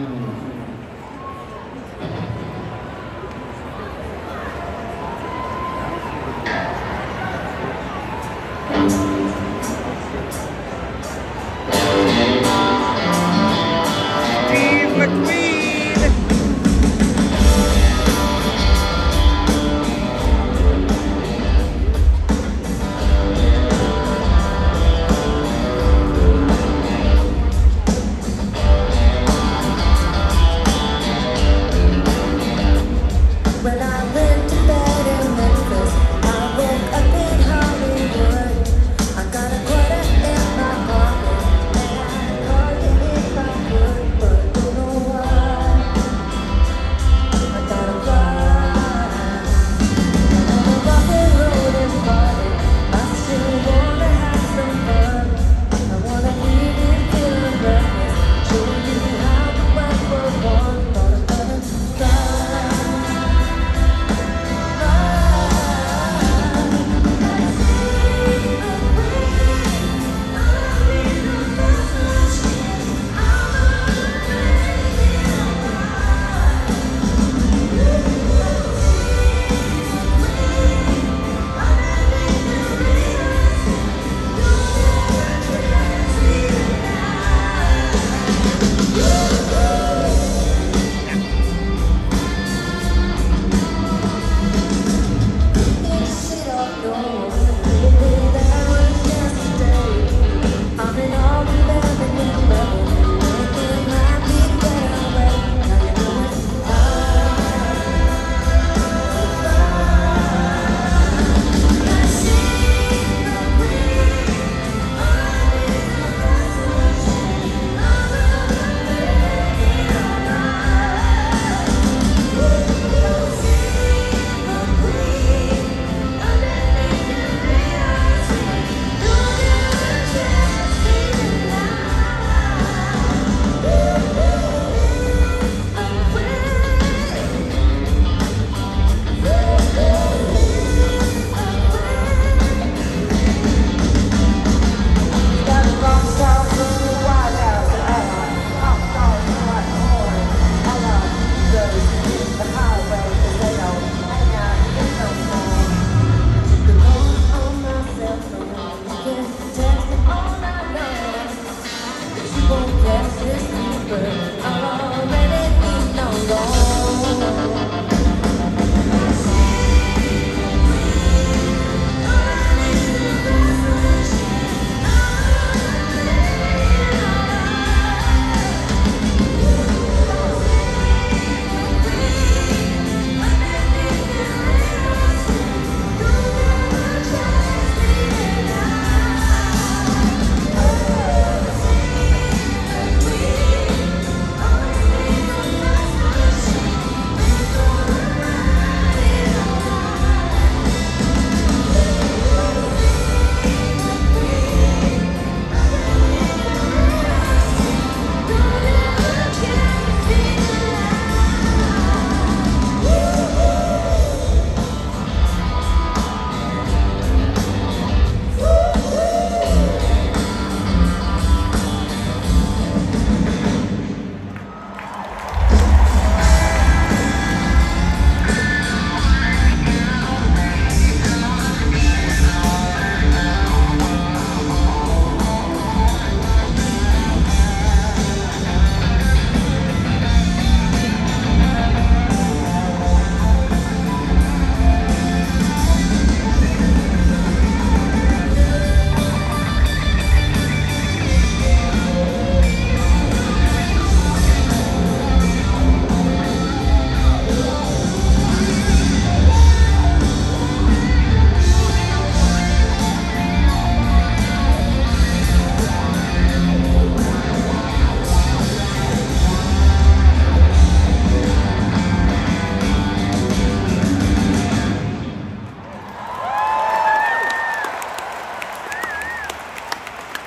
Mm.